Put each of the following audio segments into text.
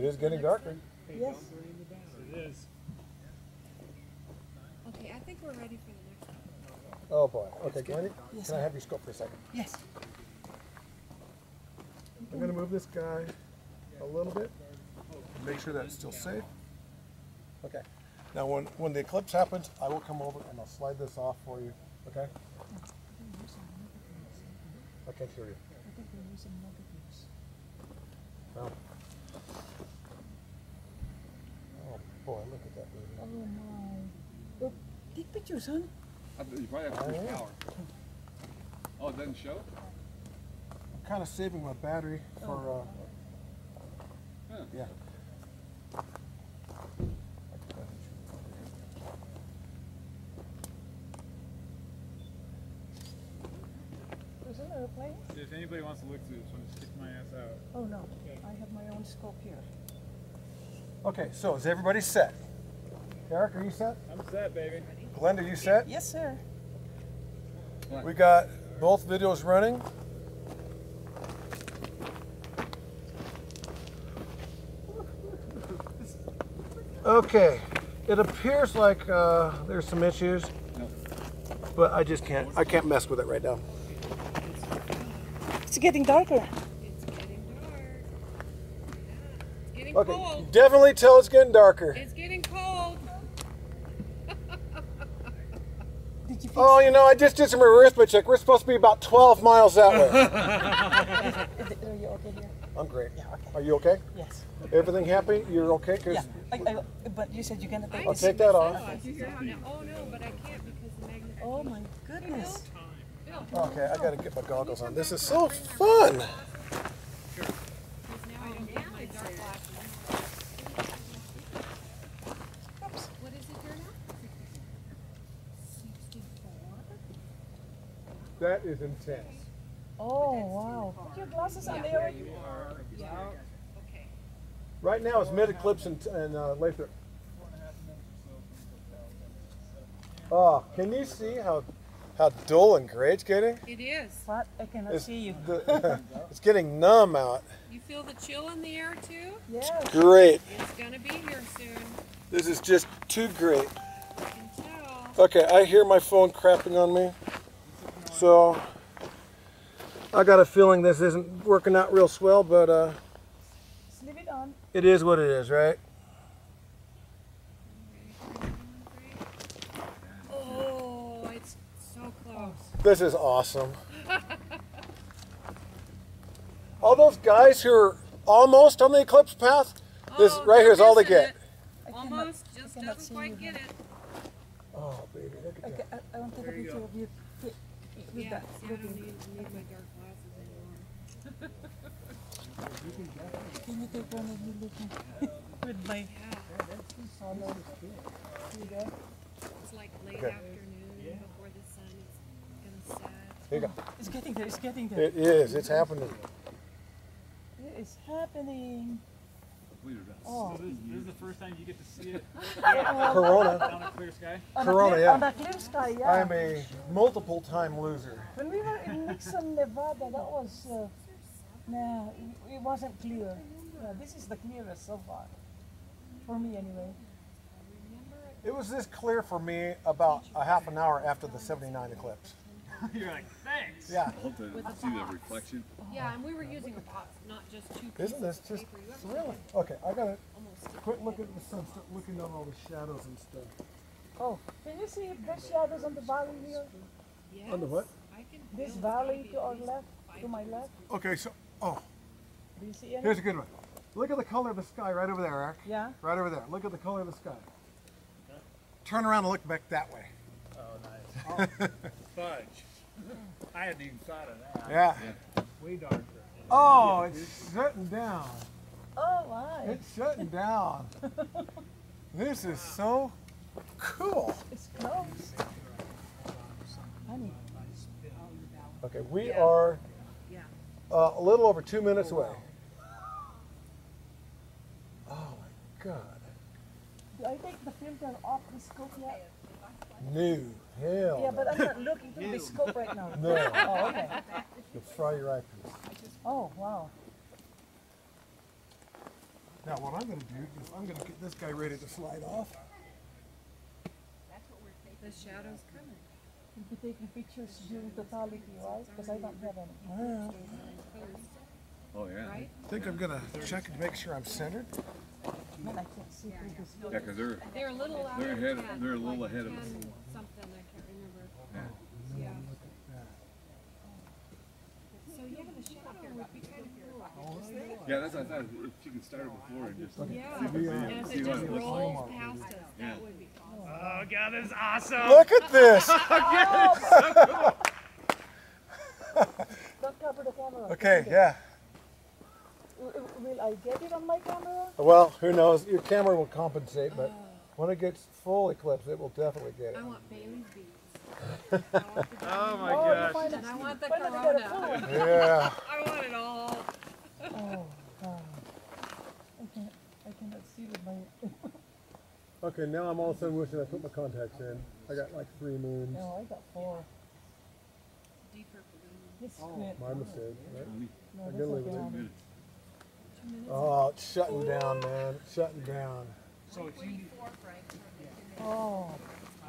It is getting darker. Yes. It is. Okay, I think we're ready for the next one. Oh boy. Okay, Glenny, Yes, can I have your scope for a second? Yes. I'm gonna move this guy a little bit. Make sure that it's still safe. Okay. Now, when, when the eclipse happens, I will come over and I'll slide this off for you, okay? I can't hear you. I think we're using negatives. Oh. Oh, boy, look at that Oh movie. my. Oh, take pictures, son. You probably have too I much power. Oh, it doesn't show? I'm kind of saving my battery for, uh, Huh. yeah. There's an airplane. If anybody wants to look through this one, stick my ass out. Oh no, I have my own scope here. Okay, so is everybody set? Eric, are you set? I'm set, baby. Glenda, you set? Yes, sir. We got both videos running. Okay, it appears like uh, there's some issues, but I just can't. I can't mess with it right now. It's getting darker. It's getting dark. Yeah, It's getting Okay, cold. definitely tell it's getting darker. It's getting cold. Did you Oh, you know, I just did some arithmetic. We're supposed to be about 12 miles that way. it? Are you okay here? I'm great. Yeah, okay. Are you okay? Yes. Everything happy? You're okay? 'Cause- Yeah. I, I, but you said you're gonna take I'll take that off. Oh, did you hear how now? Oh no, but I can't because the magnet. Oh my goodness. Okay, I gotta get my goggles on. This is so fun. because now I don't get my dark glasses. Oops. What is it here now? Sixty-four. That is intense. Oh wow. Put your glasses on there. Yeah. Okay. Right now it's mid eclipse and, and uh, Lathrop. Oh, can you see how how dull and gray it's getting? It is. What? I cannot It's, see you. the- it's getting numb out. You feel the chill in the air too? Yes. Great. It's gonna be here soon. This is just too great. I can tell. Okay, I hear my phone crapping on me. So I got a feeling this isn't working out real swell, but uh, Just leave it on. it is what it is, right? Oh, it's so close. This is awesome. All those guys who are almost on the eclipse path, this Oh, right here is all they get. it. I cannot, Almost, just cannot doesn't quite get it. Oh, baby, look at Okay, that. I, I want to take a picture of you. With Yeah, see, I don't need, need my dark glasses anymore. Can you take one of me looking with my Yeah, solo? See there? it's like late Okay. afternoon before the sun is gonna set. Here you go. It's getting there. It's getting there. It is. It's happening. It is happening. Believe it. Oh. So this, this is the first time you get to see it Corona. on a clear sky. On Corona, clear, yeah. On a clear sky, yeah. I am a multiple time loser. When we were in Nixon, Nevada, that was, uh, nah, it, it wasn't clear. Yeah, this is the clearest so far. For me, anyway. It was this clear for me about a half an hour after the 79 eclipse. You're like, thanks. Yeah. I'll to see that reflection. Yeah, and we were using a box, not just two pieces Isn't this of just paper. You have? Okay, I gotta almost quit looking at the sun, start looking at all the shadows and stuff. Oh, can you see if there's shadows on the valley here? Yes, On the what? This valley to our left, to my left. Okay, so, oh, Do you see any? here's a good one. Look at the color of the sky right over there, Eric. Yeah. Right over there. Look at the color of the sky. Turn around and look back that way. Oh. Fudge. I hadn't even thought of that. Yeah. Way darker. Oh, it's shutting down. Oh, my. It's shutting down. This is so cool. It's close. Honey. Okay, we Yeah. are uh, a little over two minutes away. Oh my God. Do I take the filter off the scope yet? New. Hell. Yeah, but I'm not looking through the scope right now. No. Oh, okay. You'll fry your eyepiece. Oh, wow. Now what I'm gonna do is I'm gonna get this guy ready to slide off. The shadow's coming. You'll be taking pictures during totality, right? Because I don't have any. Oh, yeah. Right? I think I'm gonna check and make sure I'm centered. Man, I can't see through this. Yeah, because they're, They're a little out They're of ahead- 10, they're a little like ahead of us. 10 Something, I can't remember. yeah. Yeah. So yeah, the shadow would be kind of cool. Yeah, that's what I thought. If you could start it before and just. Yeah, see the and if see it what just it looks like. rolls past us, Yeah. that would be awesome. Oh god, this is awesome. Look at this! Don't cover the camera. Okay, yeah. W- Will I get it on my camera? Well, who knows? Your camera will compensate, but oh. when it gets full eclipse, it will definitely get it. I want Bailey's beads. I want the Oh my Oh, gosh. find And I want the Why not get a corona. Yeah. I want it all. Oh, God. I can't, I cannot see with my, Okay, now I'm all of a sudden wishing I put my contacts in. I got like three moons. no, I got four. Deeper for It's good. My mistake. Right? No, I that's gotta live with it. Oh, it's shutting down, man. It's shutting down. So if you Oh,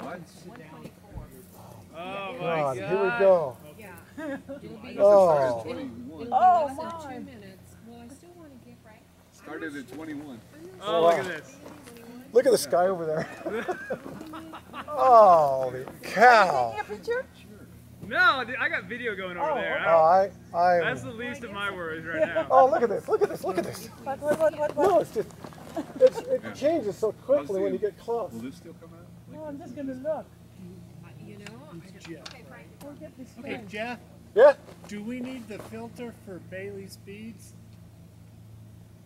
What? Oh my God, god. here we go. Yeah. It'll be, Oh. it'll, it'll be Oh, my. two minutes. Well, I still want to get right. Started at twenty-one. Oh look at this. Look at the sky over there. Oh, holy cow. Take a picture? No, dude, I got video going over Oh, there. okay. I Oh, I, I. That's the least of my worries right now. Oh, look at this. Look at this. Look at this. What, what, what, what, what? No, it's just, it's, it Yeah. changes so quickly when you get close. Will this still come out? No, I'm just gonna look. You know, I just, okay, Frank. I'll get this Okay. Jeff, Yeah, do we need the filter for Bailey's beads?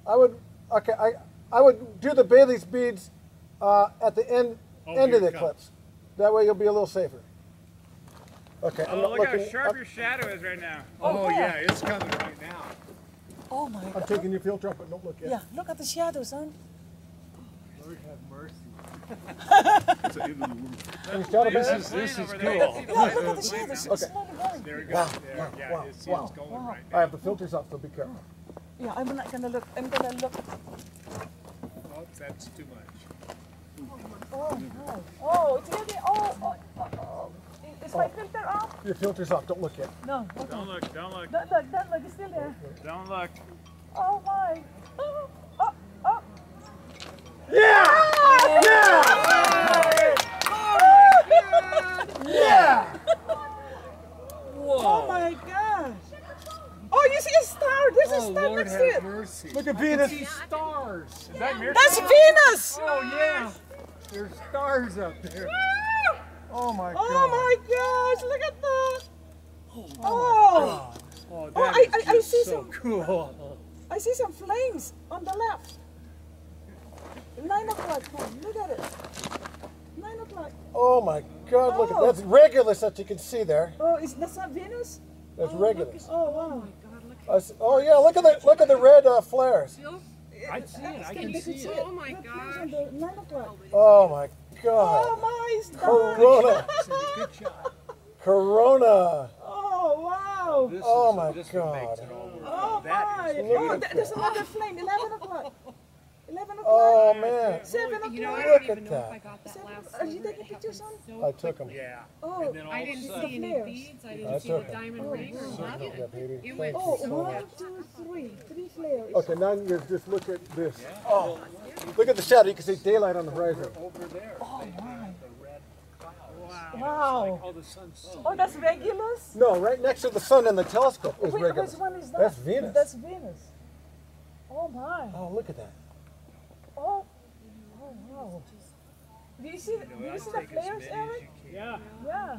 I would, okay, I, I would do the Bailey's beads, uh, at the end, Oh, end of the it comes. eclipse. That way you'll be a little safer. Okay, I'm Oh, not look how sharp I'm, your shadow is right now. Oh, oh yeah, it's coming right now. Oh my God. I'm taking your filter off, but don't look yet. Yeah, look at the shadows, son. Lord have mercy. It's the end of the world. Can you shadow This back? is this is Yeah, cool. look at the shadows. Okay. There we go. Wow, There, wow, yeah, wow, it's, wow. it's going Wow. right now. I have the filters off, so be careful. Yeah, I'm not gonna look. I'm gonna look. Oh, that's too much. Oh, my no. Oh, it's really. Oh, oh, oh, oh. Is my filter off? Oh. Your filter's off, don't look yet. No. Okay. Don't look, don't look, Don't look. Don't look. It's still there. don't look. Oh my. Oh, oh, oh. Yeah! Yeah! Oh my gosh. Oh, you see a star. There's a oh, star next to it. mercy. Look at Venus. Stars. Is that your That's Venus. Oh yeah. There's stars up there. Oh my god. Oh my gosh. Look at that. Oh. Oh, Oh, that I- is I- I see so some- cool. I see some flames on the left. Nine o'clock. Tom. Look at it. Nine o'clock. Oh my god, look at Oh. that's Regulus that you can see there. Oh, is that's not Venus? That's Oh, Regulus. Oh wow. I s- oh yeah, look at the look at the red uh, flares. I see it. I can They see could it. Oh my Look, gosh. on the Nine o'clock. Oh my Oh my, it's. Corona. Good shot. Corona. Oh wow. This Oh is, my this God. One makes it all Oh. That my. is Oh, beautiful. th- there's another flame. Eleven o'clock. Eleven oh, o'clock. Oh man. Seven You know, I o'clock. don't Look even at that. I got that Seven- last are you sliver. taking It pictures, happened son? so I took them. Yeah. Oh. And then all I didn't see sudden, any beads. I I didn't see took the 'em. diamond Oh, ring or wow. nothing. Yeah, baby. It Thank went you Oh, so one, much. two, three. Three flares. Okay, now you just look at this. Oh, oh look at the shadow. You can see daylight on the horizon. over there. Oh my. The red cloud. Wow. Wow. Oh, the sun's so Oh, that's Regulus? No, right next to the sun in the telescope is Wait, Regulus. which one is that? That's Venus. That's Venus. Oh my. Oh, look at that. Oh. Oh wow. Do you see, do you see the flares, Eric? Yeah. Yeah.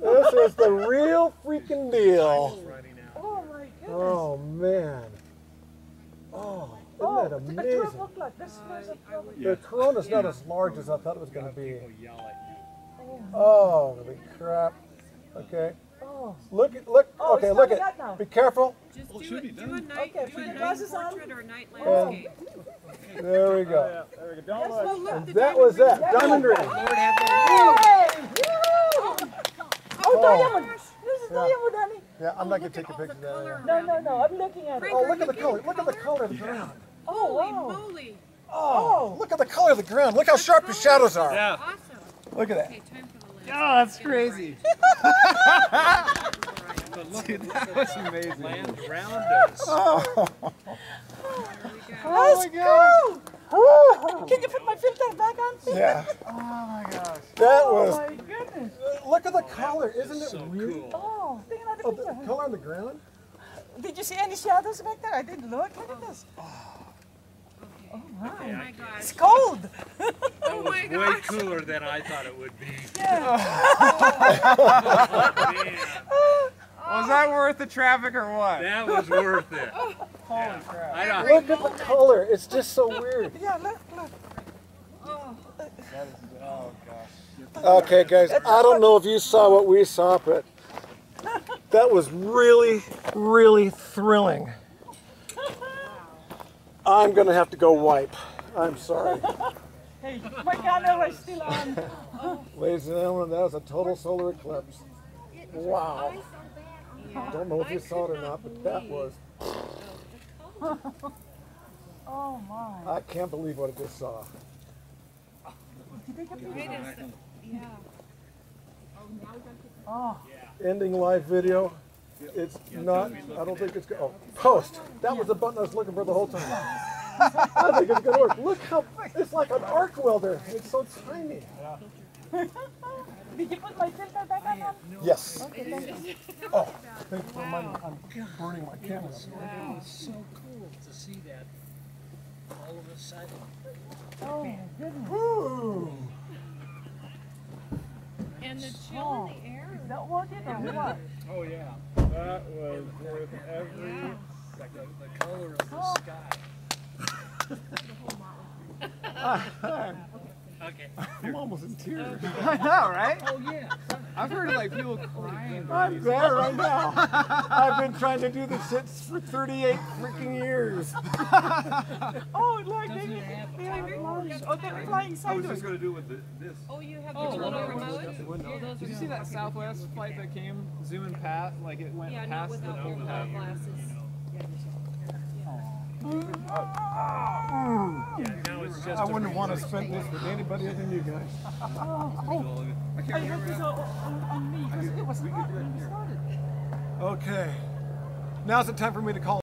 This is the real freaking deal. Oh my oh, goodness. Oh man. Oh, Oh, isn't that oh, at 12 amazing? o'clock. There's flares at 12 o'clock. The corona's not as large as I thought it was going to be. People yell at you. Oh, holy crap. Okay. Oh. Look, at look, Oh, okay, look at, out be careful. Just Oh, it do, should it, be do a night, Okay, do a night glasses on. portrait or a night Oh. landscape. There we go. Yeah, there we go. Don't That's look. And that was that. Diamond ring. Lord have Hey! Woo! Oh, oh diamond! This is Yeah. diamond, honey. Yeah, I'm Oh, not gonna take a the picture of that. No, no, no. I'm looking at it. Oh, look at the color. Look at the color? color of the ground. Oh, Holy wow. moly. Oh, oh, look at the color of the ground. Look how sharp the shadows are. Yeah. Awesome. Look at that. Okay, time for the. Oh, that's crazy. Look Dude, that was amazing. land around us. Oh, There we go. Oh my gosh. Oh, can you put my filter back on? yeah. Oh my gosh. That Oh was. my goodness. Uh, look at the color. Isn't it So weird? cool. Oh, tingnan natin Oh, the color on the ground? Did you see any shadows back there? I didn't look. Look at this. Oh my. Oh my gosh. It's cold. That was my way cooler than I thought it would be. Yeah. Oh, Was that worth the traffic or what? that was worth it. Holy crap. I don't, Look at the color. It's just so weird. Yeah, look, look. Oh, oh gosh. Okay, guys, I don't know if you saw what we saw, but that was really, really thrilling. I'm gonna have to go wipe. I'm sorry. Hey, my camera is still on. Ladies and gentlemen, that was a total solar eclipse. Wow. yeah. Don't know if I you saw it or not not, but that was, Oh my. I can't believe what I just saw. Did they get Wait Yeah. Oh, Ending live video. It's not, I don't think it's, go- oh, post. That was the button I was looking for the whole time. I think it's gonna work. Look how, it's like an arc welder. It's so tiny. did you put my filter back on? Yes. Okay, thank you. Oh, thanks for reminding me. I'm burning my camera. it was so cool to see that all of a sudden. Oh my goodness. Woo! And the chill in the air. Is that worth it or what? Oh, yeah. That was worth every Yeah. second. The color of the sky. Okay. I'm almost in tears. I know, right? Oh, yeah. I've heard of like people crying. I'm there right now. I've been trying to do this shit for 38 freaking years. Oh, like they, Doesn't have they are a. Oh, they're flying I was sideways. just gonna do with the, this. Oh, you have Oh, the little that remote? just the window. Those Did you see that Southwest flight that came zooming past? Like it went Yeah, past without the the without glasses. Yeah, now it's just I wouldn't want to spend this with anybody other than you guys. I hope on, on, on me because it was hot when we started. Okay. Now's the time for me to call